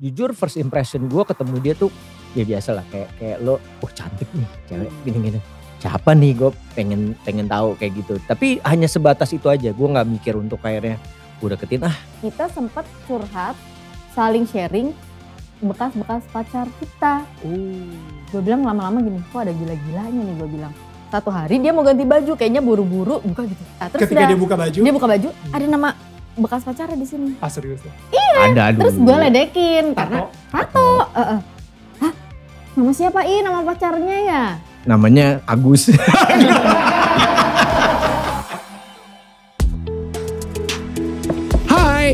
jujur first impression gue ketemu dia tuh ya biasa lah kayak kayak lo oh cantik nih cewek gini-gini. Siapa nih gue pengen pengen tahu kayak gitu. Tapi hanya sebatas itu aja gue nggak mikir untuk akhirnya gue deketin ah. Kita sempat curhat, saling sharing bekas-bekas pacar kita. Gue bilang lama-lama gini, kok ada gila-gilanya nih gue bilang. Satu hari dia mau ganti baju, kayaknya buru-buru buka gitu. Nah, terus Ketika dah- dia buka baju, dia buka baju, ada nama bekas pacarnya di sini. ah serius ya? ada aduh Terus gue ledekin karena Tato. tato. Eh, eh. Hah? Nama siapa? Ih, nama pacarnya ya? namanya Agus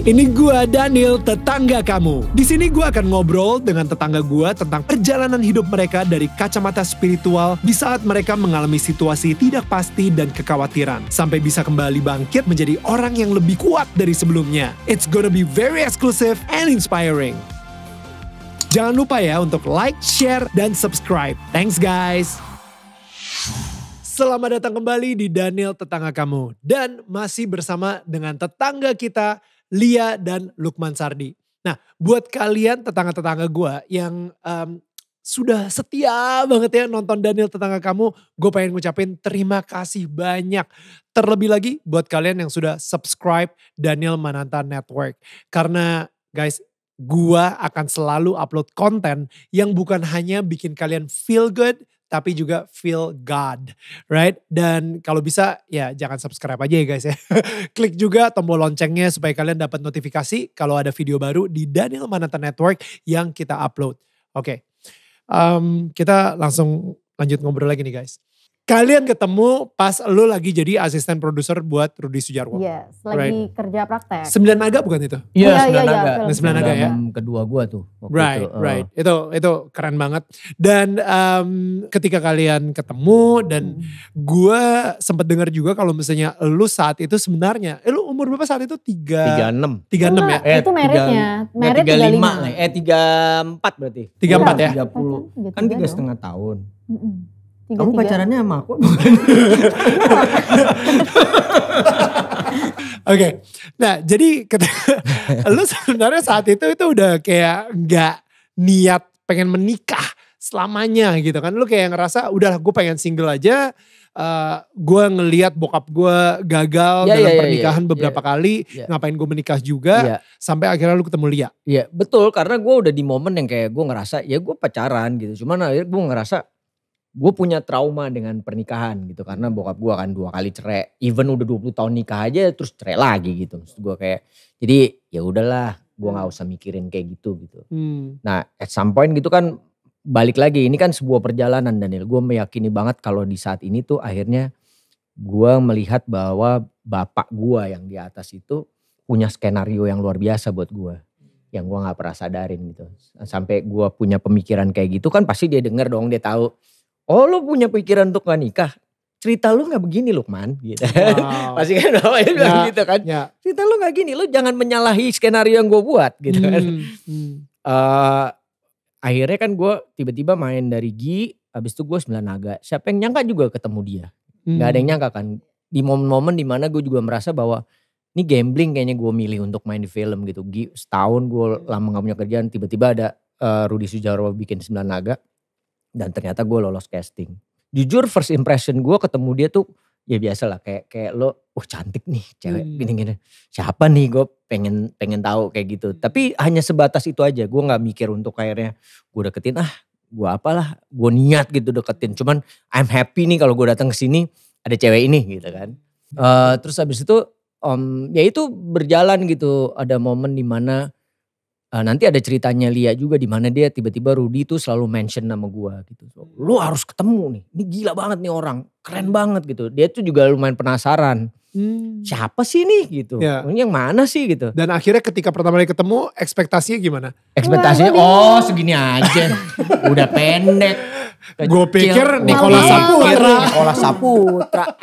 Ini gua Daniel, tetangga kamu. Di sini gua akan ngobrol dengan tetangga gua tentang perjalanan hidup mereka dari kacamata spiritual di saat mereka mengalami situasi tidak pasti dan kekhawatiran sampai bisa kembali bangkit menjadi orang yang lebih kuat dari sebelumnya. It's gonna be very exclusive and inspiring. Jangan lupa ya untuk like, share, dan subscribe. Thanks guys. Selamat datang kembali di Daniel Tetangga Kamu. Dan masih bersama dengan tetangga kita, Lia dan Lukman Sardi. Nah, buat kalian tetangga-tetangga gue yang em, sudah setia banget ya nonton Daniel Tetangga Kamu, gue pengen ngucapin terima kasih banyak. Terlebih lagi buat kalian yang sudah subscribe Daniel Mananta Network. Karena guys, gua akan selalu upload konten yang bukan hanya bikin kalian feel good, tapi juga feel God, right? Dan kalau bisa ya jangan subscribe aja ya guys ya. Klik juga tombol loncengnya supaya kalian dapat notifikasi kalau ada video baru di Daniel Manata Network yang kita upload. Oke, Em, kita langsung lanjut ngobrol lagi nih guys. Kalian ketemu pas lu lagi jadi asisten produser buat Rudi Sujarwo. Yes, lagi kerja praktek. Sembilan naga bukan itu? Iya, Iya, sembilan iya, naga. film. Sembilan naga ya? Kedua gua tuh. waktu Right, itu. Eh, right. Itu itu keren banget. Dan em, ketika kalian ketemu dan Hmm. gue sempat dengar juga kalau misalnya lu saat itu sebenarnya, eh lu umur berapa saat itu? Tiga Tiga, enam. tiga enam ya? Enggak, itu meritnya. Merit tiga lima, 35. eh tiga empat berarti. Tiga empat ya? Tiga puluh. Tiga Kan tiga setengah tahun. Mm-mm. Tiga, Kamu tiga. pacarannya sama aku? Oke. Nah, jadi lu sebenarnya saat itu itu udah kayak nggak niat pengen menikah selamanya gitu kan. Lu kayak ngerasa udahlah gue pengen single aja. Eh gue ngeliat bokap gue gagal Iya, dalam iya, iya, pernikahan iya. beberapa kali. Iya. Ngapain gue menikah juga. Iya. Sampai akhirnya lu ketemu Lia. Iya betul karena gue udah di momen yang kayak gue ngerasa ya gue pacaran gitu. Cuman akhirnya gue ngerasa gue punya trauma dengan pernikahan gitu. Karena bokap gue kan dua kali cerai. Even udah 20 tahun nikah aja terus cerai lagi gitu. Maksud gue kayak jadi ya udahlah gue nggak usah mikirin kayak gitu gitu. Hmm. Nah at some point gitu kan balik lagi ini kan sebuah perjalanan Daniel. Gue meyakini banget kalau di saat ini tuh akhirnya gue melihat bahwa bapak gue yang di atas itu punya skenario yang luar biasa buat gue. Yang gue gak pernah sadarin gitu. Sampai gue punya pemikiran kayak gitu kan pasti dia denger dong dia tahu. Oh lu punya pikiran untuk gak nikah. Cerita lu gak begini Lukman gitu. Wow. pasti kan bapaknya bilang Ya. gitu kan. Ya. Cerita lu gak gini. Lu jangan menyalahi skenario yang gue buat gitu kan. Hmm, hmm. eh akhirnya kan gue tiba-tiba main dari Gi, habis itu gue sembilan naga. Siapa yang nyangka juga ketemu dia. Hmm. Gak ada yang nyangka kan. Di momen-momen di mana gue juga merasa bahwa ini gambling kayaknya gue milih untuk main di film gitu. Gi, setahun gue lama gak punya kerjaan, tiba-tiba ada eh, Rudi Sujarwo bikin sembilan naga. Dan ternyata gue lolos casting. Jujur first impression gue ketemu dia tuh ya biasa lah kayak kayak lo, wah cantik nih cewek Hmm. gini-gini. Siapa nih gue pengen pengen tahu kayak gitu. Tapi hanya sebatas itu aja. Gue nggak mikir untuk akhirnya gue deketin ah gue apalah gue niat gitu deketin. Cuman I'm happy nih kalau gue datang ke sini ada cewek ini gitu kan. Eh, terus habis itu om ya itu berjalan gitu. Ada momen di mana eh, nanti ada ceritanya Lia juga di mana dia tiba-tiba Rudy tuh selalu mention nama gue gitu. So, lu harus ketemu nih. Ini gila banget nih orang. Keren banget gitu. Dia tuh juga lumayan penasaran Hmm. siapa sih nih gitu. Ya. Ini yang mana sih gitu. Dan akhirnya ketika pertama kali ketemu ekspektasinya gimana? Ekspektasinya Wah, oh segini aja. Udah pendek. Gue pikir. Nicola Malah. Saputra. Nicola Saputra.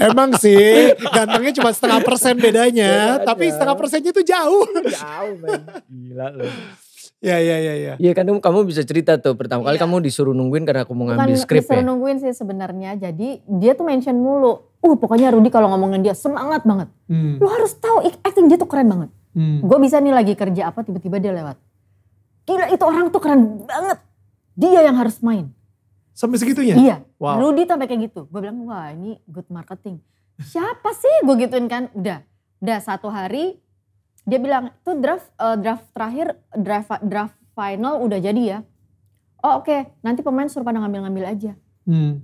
Emang sih gantengnya cuma setengah persen bedanya. Bedanya. tapi setengah persennya tuh jauh. Jauh men. Gila loh. Ya ya ya ya. Iya kan kamu, kamu bisa cerita tuh pertama kali kamu disuruh nungguin karena aku mau Bukan ngambil skrip disuruh ya. nungguin sih sebenarnya. Jadi dia tuh mention mulu. Uh pokoknya Rudy kalau ngomongin dia semangat banget. Hmm. Lu harus tahu acting dia tuh keren banget. Hmm. Gue bisa nih lagi kerja apa tiba-tiba dia lewat. Gila itu orang tuh keren banget. Dia yang harus main. Sampai segitunya? Iya. Wow. Rudy sampai kayak gitu. Gue bilang wah ini good marketing. Siapa sih gue gituin kan. Udah. Udah satu hari dia bilang itu draft eh, draft terakhir draft draft final udah jadi ya. Oh oke nanti pemain suruh pada ngambil-ngambil aja. Hmm.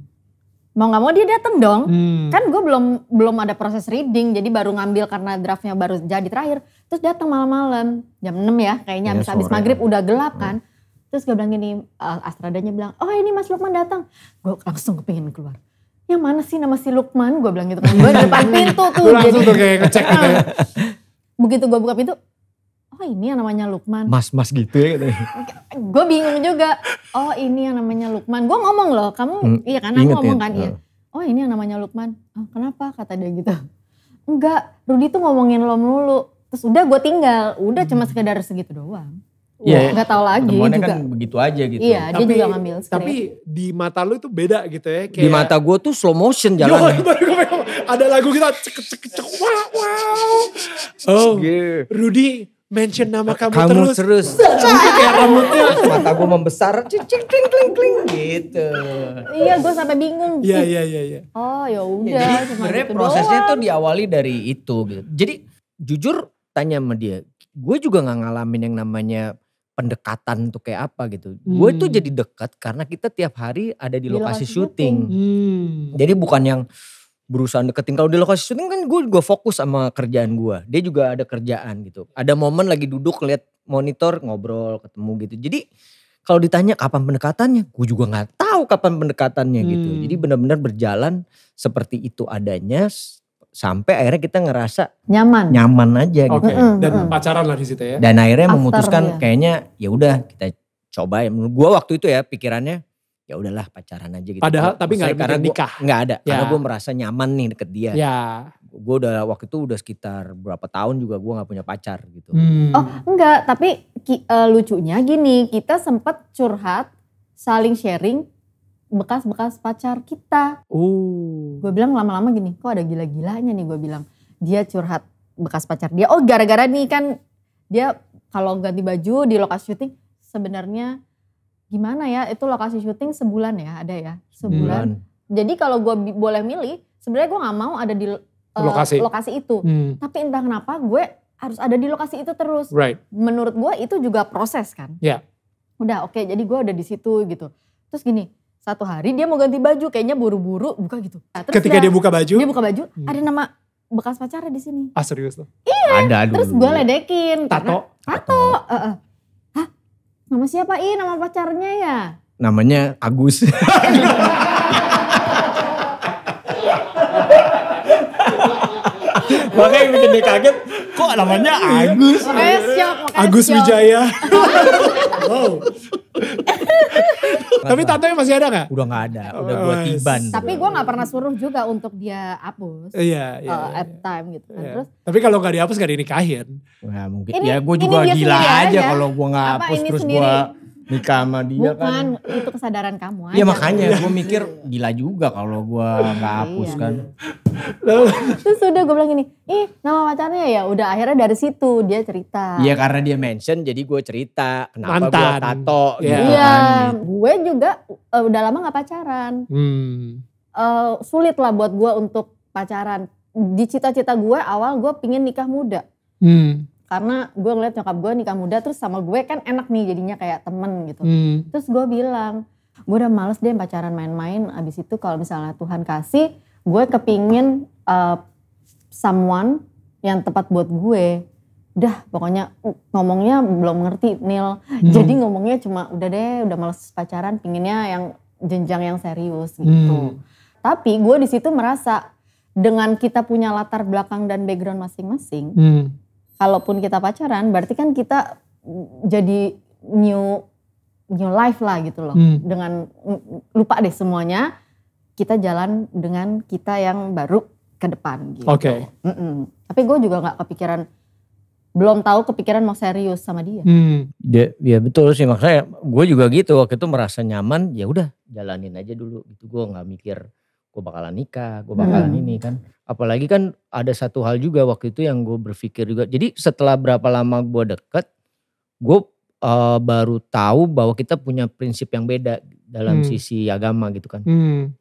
Mau nggak mau dia dateng dong. Hmm. Kan gue belum belum ada proses reading jadi baru ngambil karena draftnya baru jadi terakhir. Terus datang malam-malam jam 6 ya kayaknya Iya, habis habis sore. maghrib udah gelap kan. Terus gue bilang gini, uh, Astradanya bilang, oh ini Mas Lukman datang. Gue langsung kepingin keluar. Yang mana sih nama si Lukman? Gue bilang gitu kan. Gue di depan pintu tuh. Gue langsung jadi tuh kayak ngecek gitu ya. begitu gue buka pintu, oh ini yang namanya Lukman. Mas-mas gitu ya. katanya. Gue bingung juga. Oh ini yang namanya Lukman. Gue ngomong loh, kamu Hmm, iya kan? Aku ngomong ya? kan, iya. Hmm. Oh ini yang namanya Lukman. Oh, kenapa? Kata dia gitu. Enggak, Rudy tuh ngomongin lo melulu. Terus udah gue tinggal, udah cuma sekedar segitu doang. Iya, Nggak tahu lagi Temuannya juga. kan begitu aja gitu. Iya, dia Tapi- juga ngambil script. Tapi di mata lu itu beda gitu ya. Kayak, Di mata gue tuh slow motion Yo, pengen ngomong. ada lagu kita cek cek cek wow wow. Oh, Gitu. Rudy mention nama kamu, Kamu terus. terus. Kayak rambutnya. Mata gue membesar. Cing cing kling kling kling gitu. Iya, gue sampai bingung. Iya iya iya iya. Oh ya Ya, udah, jadi cuma sebenarnya gitu prosesnya doang. tuh diawali dari itu gitu. Jadi jujur tanya sama dia, gue juga nggak ngalamin yang namanya pendekatan tuh kayak apa gitu. Gue Hmm. tuh jadi dekat karena kita tiap hari ada di, Di lokasi, lokasi syuting. Hmm. Jadi bukan yang berusaha deketin. Kalau di lokasi syuting kan gue juga fokus sama kerjaan gue. Dia juga ada kerjaan gitu. Ada momen lagi duduk lihat monitor ngobrol ketemu gitu. Jadi kalau ditanya kapan pendekatannya, gue juga nggak tahu kapan pendekatannya gitu. Hmm. Jadi benar-benar berjalan seperti itu adanya sampai akhirnya kita ngerasa Nyaman. nyaman aja gitu. Oke. Mm-mm, Dan mm-mm. pacaran lah di situ ya. Dan akhirnya After, memutuskan ya. kayaknya ya udah kita coba ya. Menurut gue waktu itu ya pikirannya ya udahlah pacaran aja gitu. Padahal tapi nggak karena nikah. nggak ada. Karena Ya. gue merasa nyaman nih deket dia. Ya. Gue udah waktu itu udah sekitar berapa tahun juga gue nggak punya pacar gitu. Hmm. Oh enggak, tapi ki- eh, lucunya gini, kita sempat curhat, saling sharing bekas-bekas pacar kita. Oh. Gue bilang lama-lama gini, kok ada gila-gilanya nih gue bilang. Dia curhat bekas pacar dia. Oh gara-gara nih kan dia kalau ganti baju di lokasi syuting sebenarnya gimana ya? Itu lokasi syuting sebulan ya ada ya, sebulan. Jadi kalau gue boleh milih, sebenarnya gue nggak mau ada di eh, Lokasi. lokasi itu. Hmm. Tapi entah kenapa gue harus ada di lokasi itu terus. Right. Menurut gue itu juga proses kan. Ya. Udah oke, jadi gue udah di situ gitu. Terus gini, satu hari dia mau ganti baju, kayaknya buru-buru buka gitu. Nah, terus Ketika udah- dia buka baju. dia buka baju, Hmm. ada nama bekas pacarnya di sini. Ah serius tuh. Ada dulu. Terus gue ledekin. karena- Tato. Tato. eh, eh. Hah? Nama siapa? Ih nama pacarnya ya? Namanya Agus. Makanya bikin dia kaget. Kok namanya Agus? Makanya Agus shock. Wijaya. wow. Tapi tatonya masih ada gak? Udah nggak ada. Udah Oh, gue nice. tiban. Tapi gue gak pernah suruh juga untuk dia hapus. Iya, iya. eh, iya, at time gitu kan. iya. Terus Tapi kalau gak dihapus gak dinikahin. Nah, mungkin Ini- ya gue juga gila aja aja. kalau gue nggak Apa hapus terus gue nikah sama dia bukan, kan. itu kesadaran kamu aja. Iya makanya gue mikir gila juga kalau gue nggak hapus Iya. kan. Terus udah gue bilang gini, ih nama pacarnya ya udah akhirnya dari situ dia cerita. Iya karena dia mention jadi gue cerita kenapa gue tato Iya. gitu Iya, kan. gue juga eh, udah lama gak pacaran. Hmm. Eh, sulit lah buat gue untuk pacaran. Di cita-cita gue awal gue pingin nikah muda. Hmm. Karena gue ngeliat nyokap gue nikah muda terus sama gue kan enak nih jadinya kayak temen gitu. Hmm. Terus gue bilang, gue udah males deh pacaran main-main. Abis itu kalau misalnya Tuhan kasih, gue kepingin uh, someone yang tepat buat gue. Udah pokoknya ngomongnya belum ngerti Nil. Hmm. Jadi ngomongnya cuma udah deh udah males pacaran pinginnya yang jenjang yang serius gitu. Hmm. Tapi gue di situ merasa dengan kita punya latar belakang dan background masing-masing, Hmm. Kalaupun kita pacaran berarti kan kita jadi new new life lah gitu loh. Hmm. Dengan lupa deh semuanya, kita jalan dengan kita yang baru ke depan gitu. Oke. Mm-mm. Tapi gue juga nggak kepikiran belum tahu kepikiran mau serius sama dia. Hmm. Dia, ya betul sih makanya gue juga gitu waktu itu merasa nyaman ya udah jalanin aja dulu gitu gue nggak mikir gue bakalan nikah, gue bakalan Hmm. ini kan. Apalagi kan ada satu hal juga waktu itu yang gue berpikir juga. Jadi setelah berapa lama gue deket, gue eh, baru tahu bahwa kita punya prinsip yang beda dalam Hmm. sisi agama gitu kan. Hmm.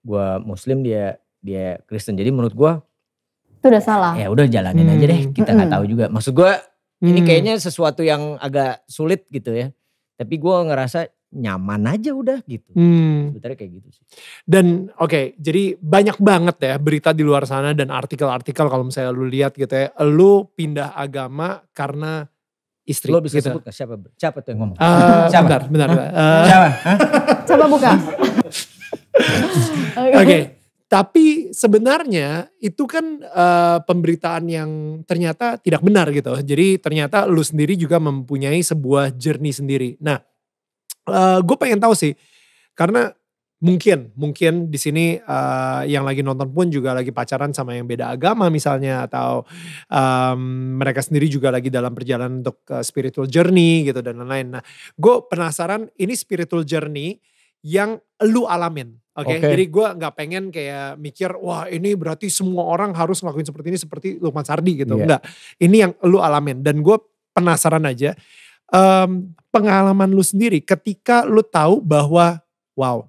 Gue Muslim dia dia Kristen. Jadi menurut gue Itu udah salah. ya udah jalanin aja deh. Hmm. Kita nggak Mm-mm. tahu juga. Maksud gue ini Hmm. kayaknya sesuatu yang agak sulit gitu ya. Tapi gue ngerasa nyaman aja udah gitu. Hmm. Sebetulnya kayak gitu sih. Dan oke, jadi banyak banget ya berita di luar sana dan artikel-artikel kalau misalnya lu lihat gitu ya, lu pindah agama karena istri. Lo bisa gitu. sebut gak siapa siapa tuh yang ngomong? Eh, Siapa? Bentar, bentar. Eh, Siapa? Hah? Coba buka. Oke, tapi sebenarnya itu kan eh, pemberitaan yang ternyata tidak benar gitu. Jadi ternyata lu sendiri juga mempunyai sebuah journey sendiri. Nah, gue pengen tahu sih, karena mungkin mungkin di sini eh, yang lagi nonton pun juga lagi pacaran sama yang beda agama misalnya atau em, mereka sendiri juga lagi dalam perjalanan untuk eh, spiritual journey gitu dan lain-lain. Nah, gue penasaran ini spiritual journey yang lu alamin, oke? Oke. Jadi gue nggak pengen kayak mikir wah ini berarti semua orang harus ngelakuin seperti ini seperti Lukman Sardi gitu, Iya. enggak. Ini yang lu alamin dan gue penasaran aja em, pengalaman lu sendiri ketika lu tahu bahwa wow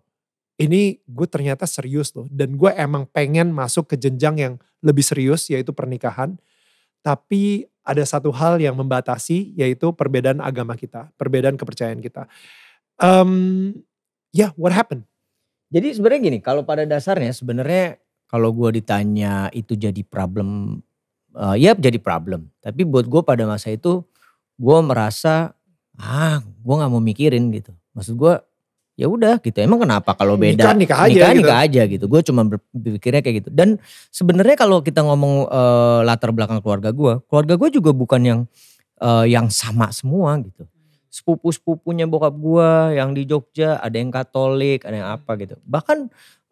ini gue ternyata serius loh dan gue emang pengen masuk ke jenjang yang lebih serius yaitu pernikahan tapi ada satu hal yang membatasi yaitu perbedaan agama kita perbedaan kepercayaan kita um, ya yeah, what happened Jadi sebenarnya gini, kalau pada dasarnya sebenarnya kalau gue ditanya itu jadi problem, eh, ya jadi problem. Tapi buat gue pada masa itu gue merasa ah gue nggak mau mikirin gitu. Maksud gue ya udah gitu. Emang kenapa kalau nikah beda nikah aja nikah gitu. nikah aja gitu. Gue cuma berpikirnya kayak gitu. Dan sebenarnya kalau kita ngomong eh, latar belakang keluarga gue, keluarga gue juga bukan yang eh, yang sama semua gitu. Sepupu-sepupunya bokap gue yang di Jogja ada yang Katolik, ada yang apa gitu. Bahkan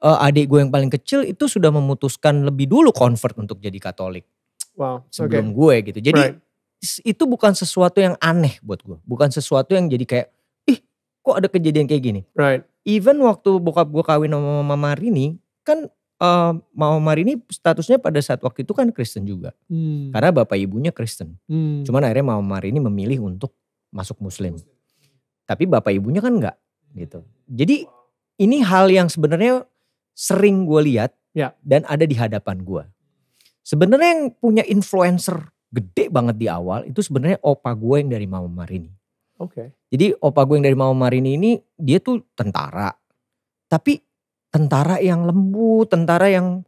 eh, adik gue yang paling kecil itu sudah memutuskan lebih dulu convert untuk jadi Katolik wow sebelum gue gitu. Jadi Right. Itu bukan sesuatu yang aneh buat gue, bukan sesuatu yang jadi kayak ih kok ada kejadian kayak gini. right Even waktu bokap gue kawin sama Mama Marini kan eh, Mama Marini statusnya pada saat waktu itu kan Kristen juga. Hmm. Karena bapak ibunya Kristen. Hmm. Cuman akhirnya Mama Marini memilih untuk masuk Muslim. Tapi bapak ibunya kan enggak gitu. Jadi ini hal yang sebenarnya sering gue lihat Ya. dan ada di hadapan gue. Sebenarnya yang punya influencer gede banget di awal itu sebenarnya opa gue yang dari Mama Marini. oke Jadi opa gue yang dari Mama Marini ini dia tuh tentara. Tapi tentara yang lembut, tentara yang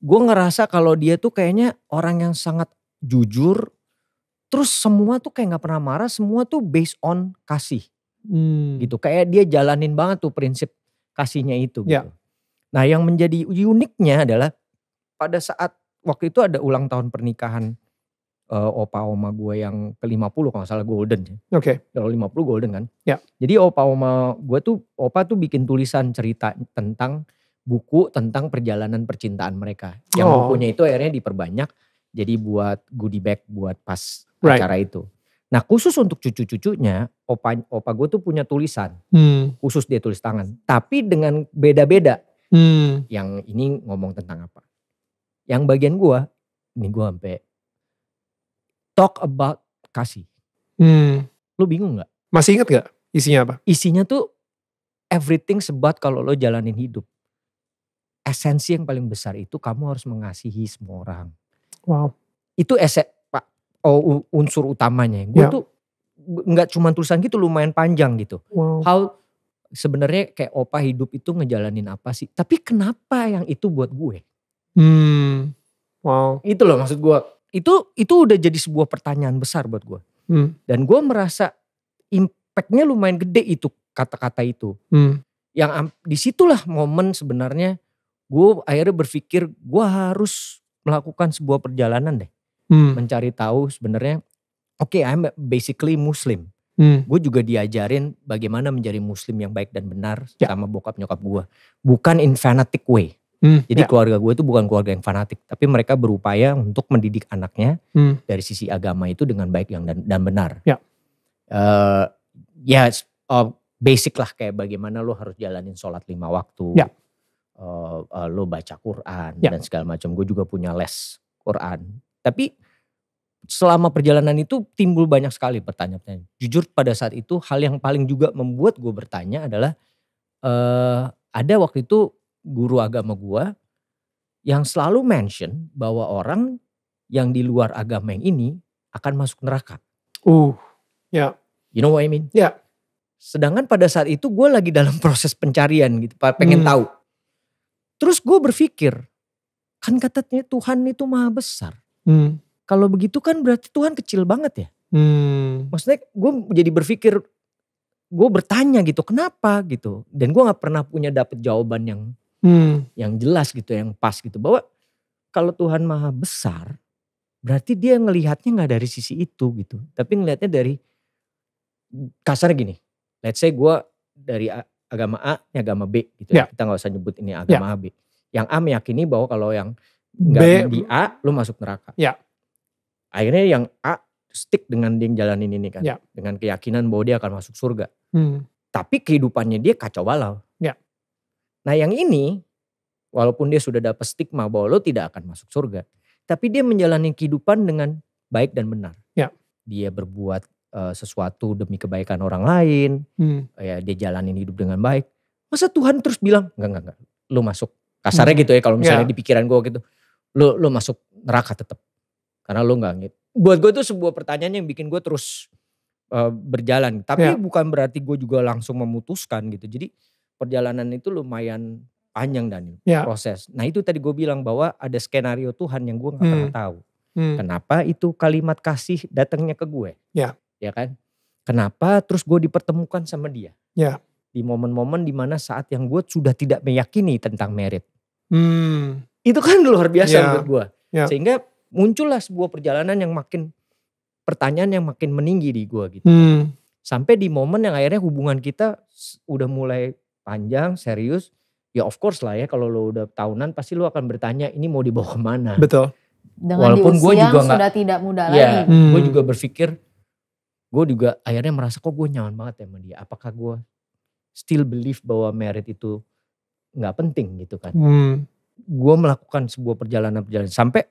gue ngerasa kalau dia tuh kayaknya orang yang sangat jujur. Terus semua tuh kayak gak pernah marah, semua tuh based on kasih Hmm. gitu. Kayak dia jalanin banget tuh prinsip kasihnya itu gitu. Ya. Nah yang menjadi uniknya adalah pada saat waktu itu ada ulang tahun pernikahan eh, opa oma gue yang ke-50 kalau gak salah golden ya oke kalau 50 golden kan. Ya. Jadi opa oma gue tuh opa tuh bikin tulisan cerita tentang buku tentang perjalanan percintaan mereka. Yang Oh. bukunya itu akhirnya diperbanyak jadi buat goodie bag buat pas Right. acara itu. Nah khusus untuk cucu-cucunya opa opa gue tuh punya tulisan Hmm. khusus dia tulis tangan. Tapi dengan beda-beda. Hmm. Yang ini ngomong tentang apa. Yang bagian gue, ini gue sampai talk about kasih. Hmm. Lu bingung gak? masih inget gak isinya apa isinya tuh everything sebat kalau lo jalanin hidup. Esensi yang paling besar itu kamu harus mengasihi semua orang. wow Itu ese, pak, oh, unsur utamanya. Gue Ya. tuh nggak cuma tulisan gitu lumayan panjang gitu. wow How sebenarnya kayak opa hidup itu ngejalanin apa sih? Tapi kenapa yang itu buat gue? hmm. wow Itu loh maksud gue. Itu itu udah jadi sebuah pertanyaan besar buat gue. Hmm. Dan gue merasa impactnya lumayan gede itu kata-kata itu. Hmm. yang di situlah momen sebenarnya gue akhirnya berpikir gue harus melakukan sebuah perjalanan deh Hmm. mencari tahu sebenarnya oke I'm basically Muslim Hmm. gue juga diajarin bagaimana menjadi Muslim yang baik dan benar Ya. sama bokap nyokap gue bukan in fanatic way Hmm. jadi Ya. keluarga gue itu bukan keluarga yang fanatik tapi mereka berupaya untuk mendidik anaknya Hmm. dari sisi agama itu dengan baik yang dan, dan benar Ya. Eh, ya eh, basic lah kayak bagaimana lo harus jalanin sholat lima waktu Ya. uh, uh, lo baca Quran Ya. dan segala macam. Gue juga punya les Quran. Tapi selama perjalanan itu timbul banyak sekali pertanyaan-pertanyaan. Jujur pada saat itu hal yang paling juga membuat gue bertanya adalah eh ada waktu itu guru agama gue yang selalu mention bahwa orang yang di luar agama yang ini akan masuk neraka. Uh, You know what I mean? Ya. Sedangkan pada saat itu gue lagi dalam proses pencarian gitu, pengen Hmm. tahu. Terus gue berpikir, kan katanya Tuhan itu maha besar. hmm, Kalau begitu kan berarti Tuhan kecil banget ya. hmm, Maksudnya gue jadi berpikir, gue bertanya gitu, kenapa gitu. Dan gue gak pernah punya dapet jawaban yang hmm, yang jelas gitu, yang pas gitu. Bahwa kalau Tuhan maha besar, berarti dia ngelihatnya gak dari sisi itu gitu. Tapi ngelihatnya dari, kasar gini. Let's say gue dari agama A, ini agama B gitu ya. Ya. Kita gak usah nyebut ini agama A, B. Yang A meyakini bahwa kalau yang nggak B, di A, lu masuk neraka. Ya. Akhirnya yang A stick dengan dia jalanin ini kan. Ya. Dengan keyakinan bahwa dia akan masuk surga. hmm, Tapi kehidupannya dia kacau balau. Ya. Nah yang ini, walaupun dia sudah dapat stigma bahwa lo tidak akan masuk surga. Tapi dia menjalani kehidupan dengan baik dan benar. Ya. Dia berbuat eh, sesuatu demi kebaikan orang lain. hmm, Ya dia jalanin hidup dengan baik. Masa Tuhan terus bilang, enggak, enggak, enggak. Lo masuk. Kasarnya Hmm. gitu ya kalau misalnya Ya. di pikiran gue gitu. Lo, lo masuk neraka tetap. Karena lo enggak gitu. Buat gue itu sebuah pertanyaan yang bikin gue terus eh, berjalan. Tapi Ya. bukan berarti gue juga langsung memutuskan gitu. Jadi perjalanan itu lumayan panjang Daniel Ya. proses. Nah itu tadi gue bilang bahwa ada skenario Tuhan yang gue nggak Hmm. pernah tahu. hmm, Kenapa itu kalimat kasih datangnya ke gue? Ya. Ya kan? Kenapa terus gue dipertemukan sama dia? Ya. Di momen-momen di mana saat yang gue sudah tidak meyakini tentang merit. hmm, Itu kan luar biasa Ya. buat gue. Ya. Sehingga muncullah sebuah perjalanan yang makin pertanyaan yang makin meninggi di gue gitu. hmm, Sampai di momen yang akhirnya hubungan kita udah mulai panjang, serius. Ya of course lah ya kalau lo udah tahunan pasti lo akan bertanya ini mau dibawa ke mana. betul. Dengan Walaupun usia juga nggak- sudah tidak muda Ya, lagi. Hmm. gue juga berpikir, gue juga akhirnya merasa kok gue nyaman banget ya sama dia. Apakah gue still believe bahwa merit itu nggak penting gitu kan? Hmm, Gue melakukan sebuah perjalanan-perjalanan sampai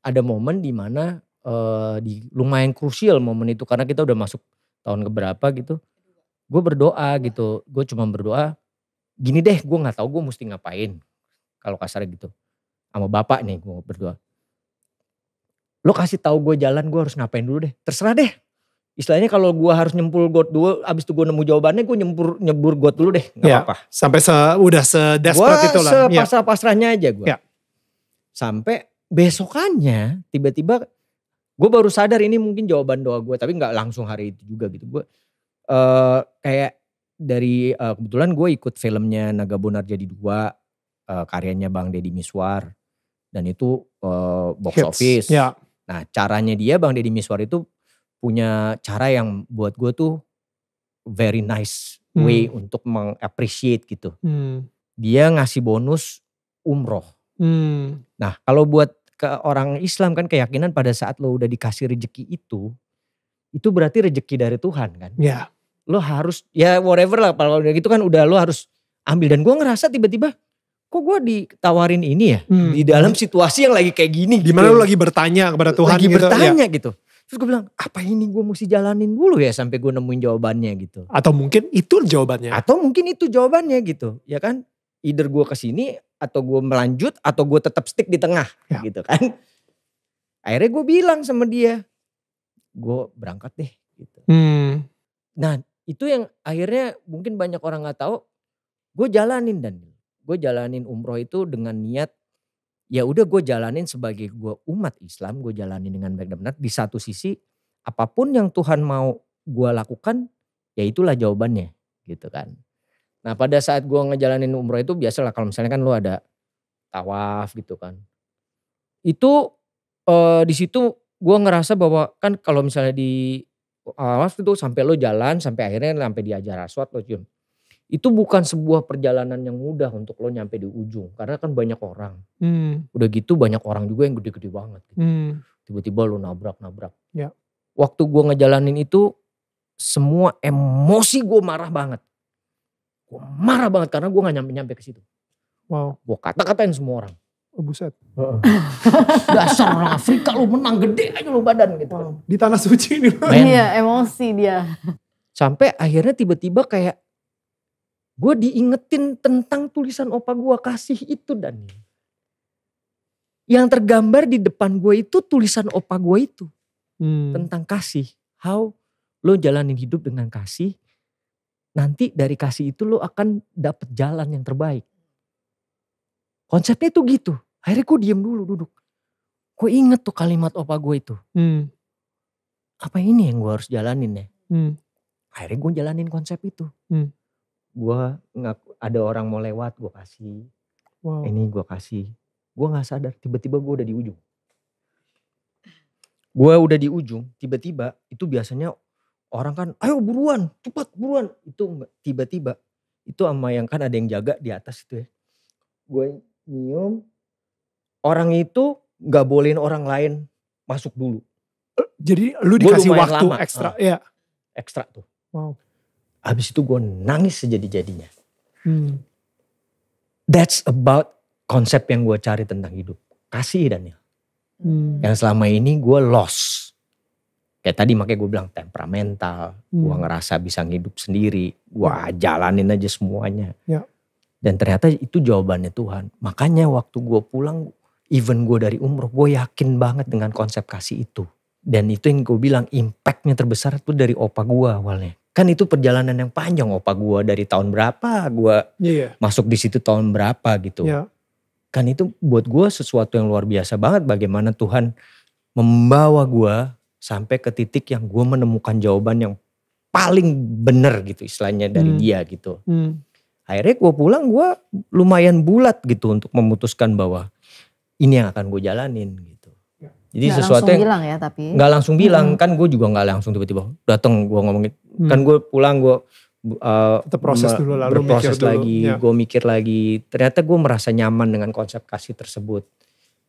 ada momen di mana eh, di lumayan krusial momen itu karena kita udah masuk tahun keberapa gitu. Gue berdoa gitu, gue cuma berdoa. Gini deh, gue nggak tahu gue mesti ngapain kalau kasarnya gitu. Sama bapak nih gue berdoa lo kasih tahu gue jalan gue harus ngapain dulu deh terserah deh istilahnya kalau gue harus nyempul got dulu abis itu gue nemu jawabannya gue nyempur nyebur got dulu deh nggak Ya, apa-apa sampai se, udah sedesperate itu lah. Ya. sepasrah-pasrahnya aja gue Ya. sampai besokannya tiba-tiba gue baru sadar ini mungkin jawaban doa gue tapi nggak langsung hari itu juga gitu gue eh kayak dari eh, kebetulan gue ikut filmnya Naga Bonar jadi dua eh, karyanya Bang Deddy Miswar dan itu eh, box Hits. office Ya, Nah caranya dia Bang Deddy Miswar itu punya cara yang buat gue tuh very nice way untuk mengappreciate gitu. hmm, Dia ngasih bonus umroh. hmm, Nah kalau buat ke orang Islam kan keyakinan pada saat lo udah dikasih rejeki itu, itu berarti rejeki dari Tuhan kan. ya, Lo harus ya whatever lah kalau udah gitu kan udah lo harus ambil. Dan gue ngerasa tiba-tiba kok gue ditawarin ini ya. hmm. Di dalam situasi yang lagi kayak gini. Di gitu mana ya. lu lagi bertanya kepada Tuhan lagi gitu. ya. bertanya gitu. Terus gue bilang, apa ini gue mesti jalanin dulu ya sampai gue nemuin jawabannya gitu. Atau mungkin itu jawabannya. Atau mungkin itu jawabannya gitu, ya kan? Either gue ke sini atau gue melanjut atau gue tetap stick di tengah Ya. gitu kan. Akhirnya gue bilang sama dia, gue berangkat deh gitu. Hmm, Nah itu yang akhirnya mungkin banyak orang gak tahu, gue jalanin dan gue jalanin umroh itu dengan niat ya udah gue jalanin sebagai gue umat Islam, gue jalanin dengan baik dan benar. Di satu sisi apa pun yang Tuhan mau gue lakukan, ya itulah jawabannya gitu kan. Nah pada saat gue ngejalanin umroh itu biasalah kalau misalnya kan lu ada tawaf gitu kan. Itu eh, di situ gue ngerasa bahwa kan kalau misalnya di tawaf itu sampai lo jalan sampai akhirnya sampai di Hajar Aswad lo cium. Itu bukan sebuah perjalanan yang mudah untuk lo nyampe di ujung karena kan banyak orang. hmm, Udah gitu banyak orang juga yang gede-gede banget. gitu. hmm, Tiba-tiba lo nabrak-nabrak. Ya. Waktu gue ngejalanin itu semua emosi gue marah banget. Gue marah banget karena gue gak nyampe-nyampe ke situ. Wow. Gue kata-katain semua orang. Oh, buset. Dasar orang Afrika lu menang gede aja lu badan gitu. Di tanah suci nih. Men. Iya emosi dia. Sampai akhirnya tiba-tiba kayak gue diingetin tentang tulisan opa gue kasih itu dan yang tergambar di depan gue itu tulisan opa gue itu Hmm. tentang kasih. How lo jalanin hidup dengan kasih. Nanti dari kasih itu lo akan dapet jalan yang terbaik. Konsepnya itu gitu. Akhirnya gue diem dulu duduk. Gue inget tuh kalimat opa gue itu. Hmm. Apa ini yang gue harus jalanin ya? Hmm. Akhirnya gue jalanin konsep itu. Hmm. Gue ada orang mau lewat gue kasih. Wow. Ini gue kasih. Gue gak sadar tiba-tiba gue udah di ujung. Gue udah di ujung tiba-tiba itu biasanya orang kan ayo buruan cepat buruan. Itu tiba-tiba itu sama yang kan ada yang jaga di atas itu ya. Gue nyium orang itu gak bolehin orang lain masuk dulu. Jadi lu dikasih waktu lama. ekstra. Ah. Iya. Ekstra tuh. Wow. Habis itu gue nangis sejadi-jadinya. Hmm. That's about konsep yang gue cari tentang hidup. Kasih Daniel. Hmm. Yang selama ini gue lost. Kayak tadi makanya gue bilang temperamental. Gue Hmm. ngerasa bisa ngidup sendiri. Gue jalanin aja semuanya. Ya. Dan ternyata itu jawabannya Tuhan. Makanya waktu gue pulang, even gue dari umroh, gue yakin banget dengan konsep kasih itu. Dan itu yang gue bilang impactnya terbesar itu dari opa gue awalnya. Kan itu perjalanan yang panjang opa gue dari tahun berapa gue Iya. masuk di situ tahun berapa gitu. Iya. Kan itu buat gue sesuatu yang luar biasa banget bagaimana Tuhan membawa gue sampai ke titik yang gue menemukan jawaban yang paling bener gitu istilahnya dari Hmm. dia gitu. Hmm. Akhirnya gue pulang gue lumayan bulat gitu untuk memutuskan bahwa ini yang akan gue jalanin gitu. Ya. Jadi Nggak sesuatu langsung yang bilang ya tapi. nggak langsung bilang Hmm. kan gue juga nggak langsung tiba-tiba datang gue ngomongin Hmm. kan gue pulang gue uh, Tetap proses dulu lah, lu berproses mikir dulu, lagi ya. gue mikir lagi ternyata gue merasa nyaman dengan konsep kasih tersebut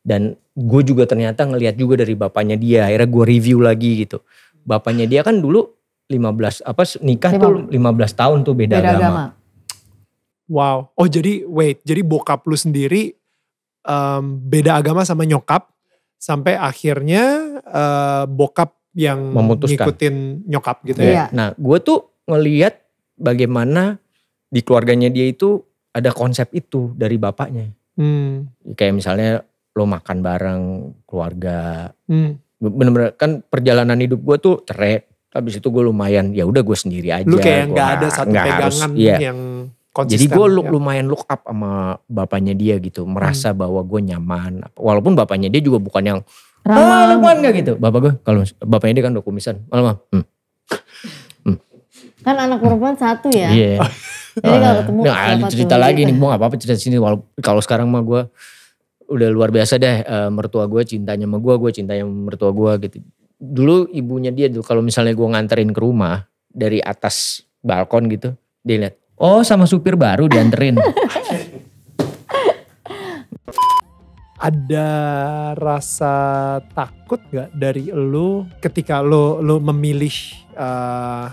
dan gue juga ternyata ngelihat juga dari bapaknya dia akhirnya gue review lagi gitu bapaknya dia kan dulu 15 apa nikah tuh 15 tahun tuh beda, Beda agama. agama. Wow. Oh jadi wait, jadi bokap lu sendiri em, beda agama sama nyokap sampai akhirnya eh, bokap yang Memutuskan. ngikutin nyokap gitu Iya. ya. Nah, gue tuh ngeliat bagaimana di keluarganya dia itu ada konsep itu dari bapaknya. Hmm. Kayak misalnya lo makan bareng keluarga. Hmm. Bener-bener kan perjalanan hidup gue tuh cerai. Habis itu gue lumayan ya udah gue sendiri aja. Lu kayak Gua nggak ada satu nggak harus- pegangan iya. yang konsisten. Jadi gue ya. lumayan look up sama bapaknya dia gitu. Merasa Hmm. bahwa gue nyaman. Walaupun bapaknya dia juga bukan yang ah Ramah. Lukman gak gitu. Bapak gue kalau bapaknya dia kan udah kumisan. Malah mah, hmm, Kan anak perempuan satu ya. iya. Jadi kalau ketemu Nah, ada siapa cerita tuh lagi nih, gue gak apa-apa cerita sini. Walau kalau sekarang mah gue udah luar biasa deh. eh, mertua gue cintanya sama gue, gue cintanya sama mertua gue gitu. Dulu ibunya dia tuh kalau misalnya gue nganterin ke rumah dari atas balkon gitu, dia lihat, oh sama supir baru dianterin. ada rasa takut gak dari lu ketika lu lu memilih eh,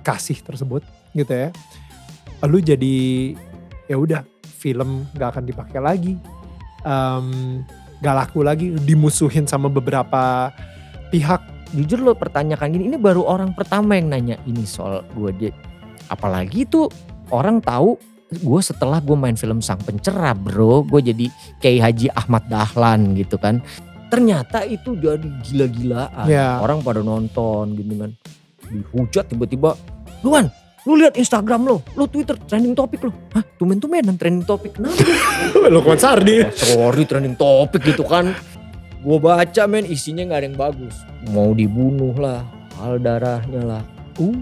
kasih tersebut gitu ya lu jadi ya udah film gak akan dipakai lagi Em, gak laku lagi dimusuhin sama beberapa pihak Jujur lo pertanyakan gini, ini baru orang pertama yang nanya ini soal gue dia. Apalagi tuh orang tahu gue setelah gue main film Sang Pencerah bro, gue jadi kayak Haji Ahmad Dahlan gitu kan. Ternyata itu jadi gila-gilaan. Ya. Orang pada nonton gitu kan. Dihujat tiba-tiba, Luan lu lihat Instagram lo, lu Twitter trending topik lo. Hah tumen-tumenan trending topik. Kenapa? lu kuat sardi Ya, sorry trending topik gitu kan. Gue baca men isinya gak ada yang bagus. Mau dibunuh lah, hal darahnya lah. Uh,